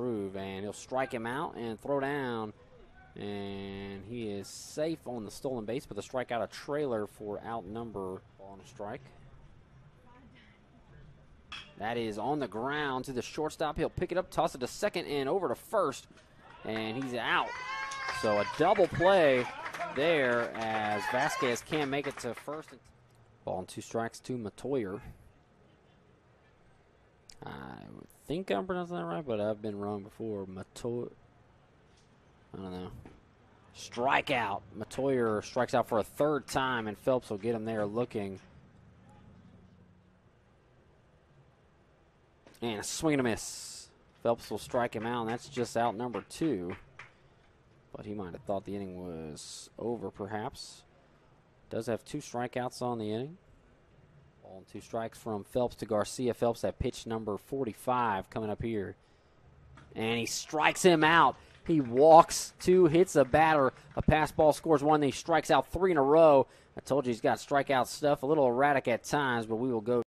improve. And he'll strike him out and throw down. And he is safe on the stolen base, but the strikeout a trailer for out number on a strike. That is on the ground to the shortstop. He'll pick it up, toss it to second, and over to first. And he's out. So a double play there as Vasquez can't make it to first. Ball and two strikes to Matoyer. I think I'm pronouncing that right, but I've been wrong before. Matoyer. I don't know. Strikeout. Matoyer strikes out for a third time, and Phelps will get him there looking. And a swing and a miss. Phelps will strike him out, and that's just out number two. But he might have thought the inning was over, perhaps. Does have two strikeouts on the inning. And two strikes from Phelps to Garcia. Phelps at pitch number 45 coming up here. And he strikes him out. He walks two, hits a batter. A pass ball scores one. He strikes out three in a row. I told you he's got strikeout stuff. A little erratic at times, but we will go.